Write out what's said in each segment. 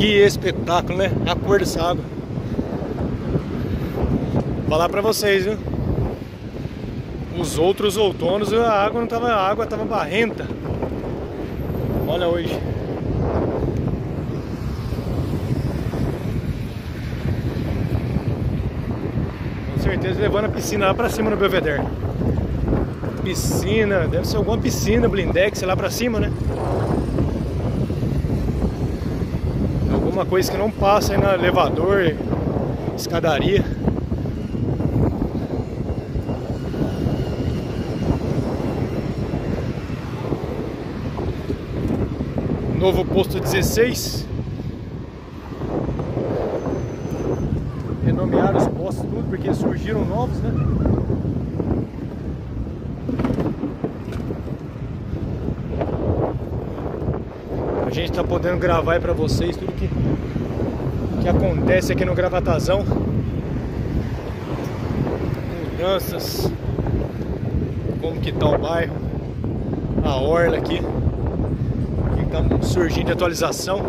Que espetáculo, né? A cor dessa água. Vou falar pra vocês, viu? Os outros outonos a água não tava, a água tava barrenta. Olha hoje. Com certeza levando a piscina lá pra cima no Belvedere. Piscina, deve ser alguma piscina, blindex lá pra cima, né? Alguma coisa que não passa aí no elevador, escadaria. Novo posto 16. Renomearam os postos tudo porque surgiram novos, né? Tá podendo gravar aí vocês tudo que, que acontece aqui no Gravatazão. Mudanças. Como que tá o bairro. A orla aqui está surgindo de atualização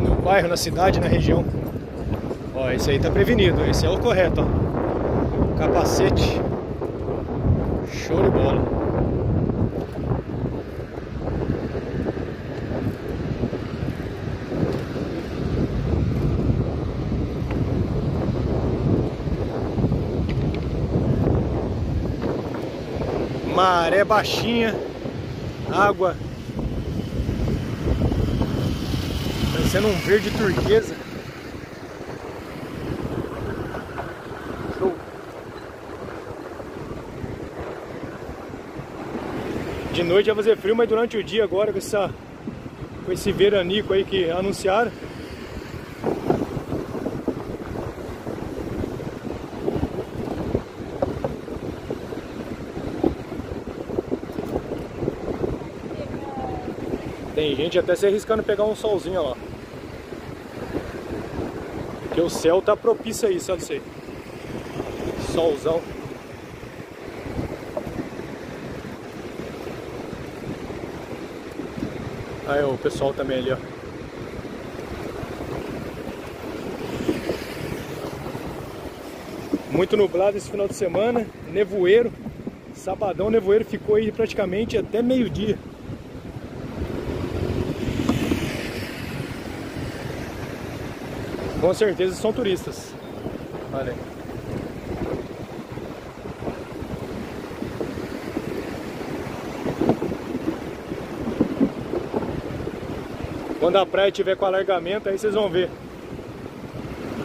no bairro, na cidade, na região. Ó, esse aí tá prevenido, esse é o correto, ó. Capacete. Show de bola. Maré baixinha, água parecendo um verde turquesa. Show. De noite vai fazer frio, mas durante o dia agora com, essa, com esse veranico aí que anunciaram. Tem gente até se arriscando pegar um solzinho lá. Porque o céu tá propício a isso, olha isso aí. Solzão. Aí o pessoal também ali, ó. Muito nublado esse final de semana, nevoeiro. Sabadão, nevoeiro ficou aí praticamente até meio-dia. Com certeza são turistas. Olha aí. Quando a praia tiver com alargamento, aí vocês vão ver.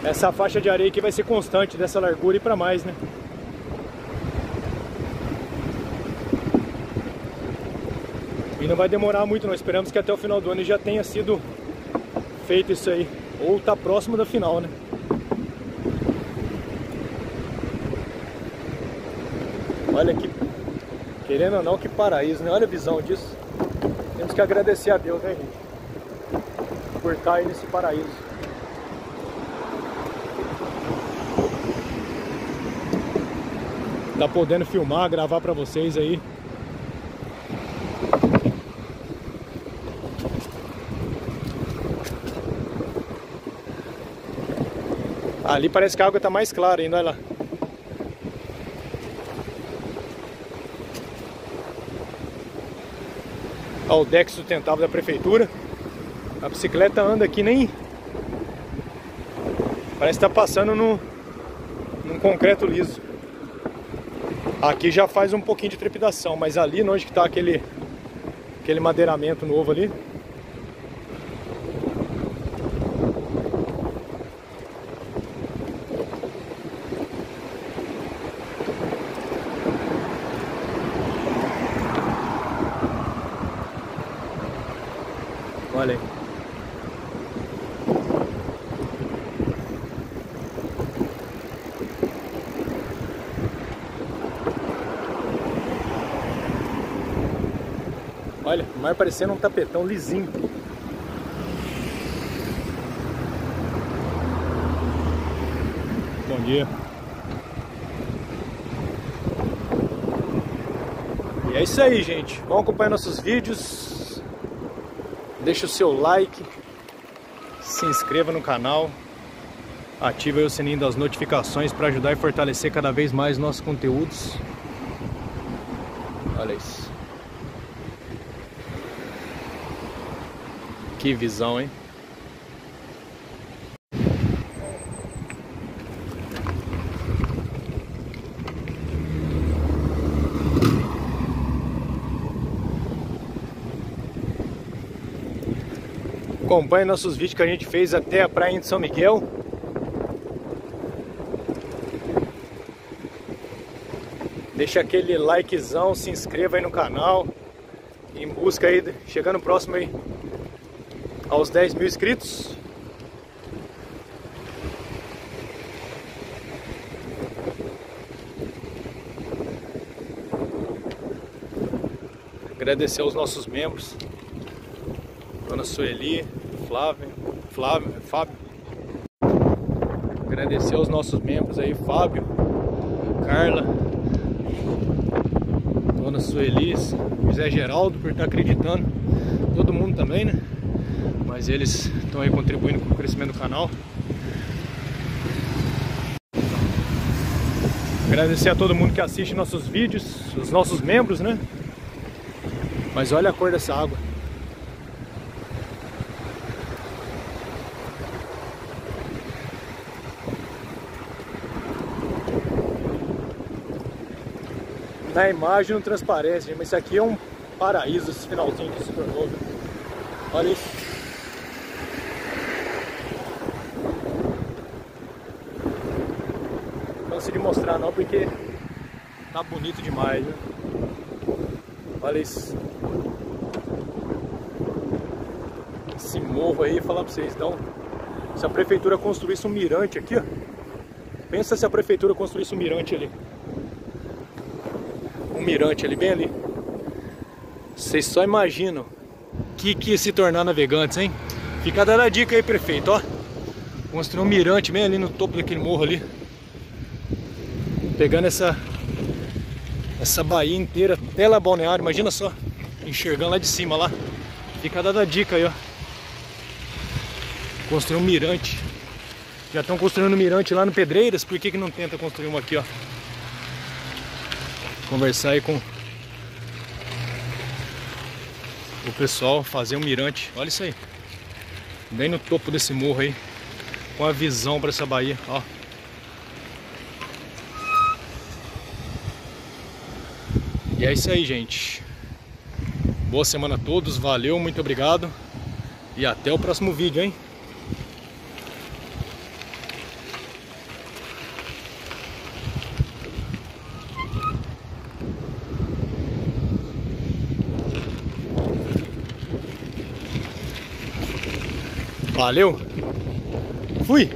Essa faixa de areia aqui vai ser constante dessa largura e para mais, né? E não vai demorar muito, não. Esperamos que até o final do ano já tenha sido feito isso aí. Ou tá próximo da final, né? Olha que, querendo ou não, que paraíso, né? Olha a visão disso. Temos que agradecer a Deus, né, gente? Por estar aí nesse paraíso. Tá podendo filmar, gravar pra vocês aí. Ali parece que a água está mais clara ainda, olha lá. Olha o deck sustentável da prefeitura. A bicicleta anda aqui nem... Parece que está passando no, num concreto liso. Aqui já faz um pouquinho de trepidação, mas ali onde que está aquele, aquele madeiramento novo ali, Olha aí. Olha, o mar parecendo um tapetão lisinho. Bom dia. E é isso aí, gente. Vamos acompanhar nossos vídeos. Deixa o seu like, se inscreva no canal, ative o sininho das notificações para ajudar e fortalecer cada vez mais nossos conteúdos. Olha isso. Que visão, hein? Acompanhe nossos vídeos que a gente fez até a praia de São Miguel. Deixa aquele likezão, se inscreva aí no canal. Em busca aí, chegando próximo aí aos 10 mil inscritos. Agradecer aos nossos membros. Dona Sueli, Flávio, Flávio, Fábio. Agradecer aos nossos membros aí, Fábio, Carla, Dona Sueli, José Geraldo por estar acreditando. Todo mundo também, né? Mas eles estão aí contribuindo com o crescimento do canal. Agradecer a todo mundo que assiste nossos vídeos, os nossos membros, né? Mas olha a cor dessa água. Na imagem não transparece, mas isso aqui é um paraíso, esse finalzinho se tornou. Olha isso. Não consegui mostrar não, porque tá bonito demais, né? Olha isso. Esse morro aí, falar pra vocês, então, se a prefeitura construísse um mirante aqui, ó. Pensa se a prefeitura construísse um mirante ali um mirante ali, bem ali. Vocês só imaginam que que se tornar navegantes, hein? Fica dando a dica aí, prefeito, ó. Construir um mirante bem ali no topo daquele morro ali. Pegando essa essa baía inteira, tela balneário, imagina só. Enxergando lá de cima lá. Fica dando a dica aí, ó. Construir um mirante. Já estão construindo um mirante lá no Pedreiras, por que, que não tenta construir um aqui, ó? Conversar aí com o pessoal, fazer um mirante. Olha isso aí. Bem no topo desse morro aí. Com a visão para essa baía, ó. E é isso aí, gente. Boa semana a todos, valeu, muito obrigado. E até o próximo vídeo, hein? Valeu. Fui.